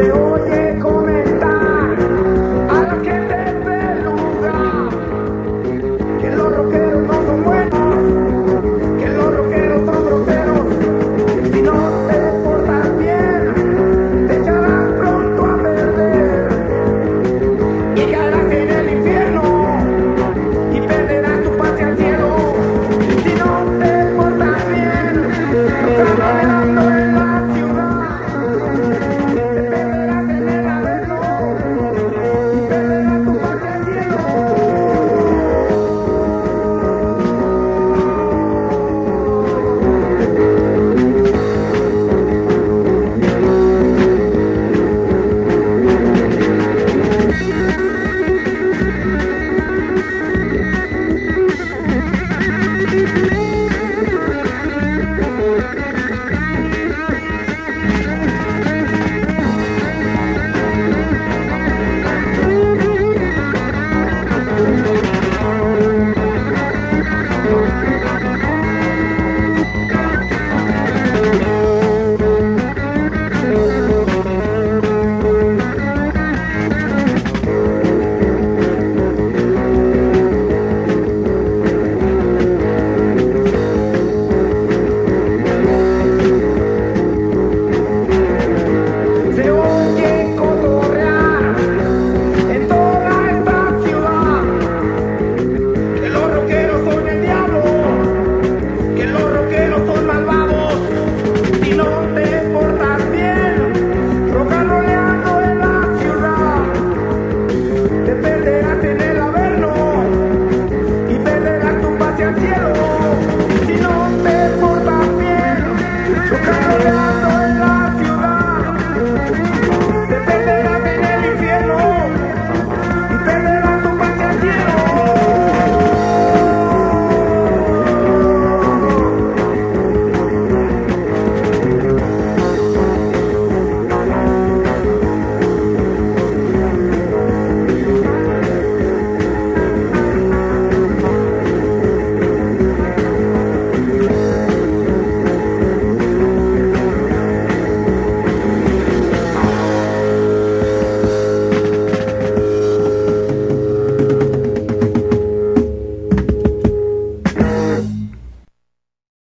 leones.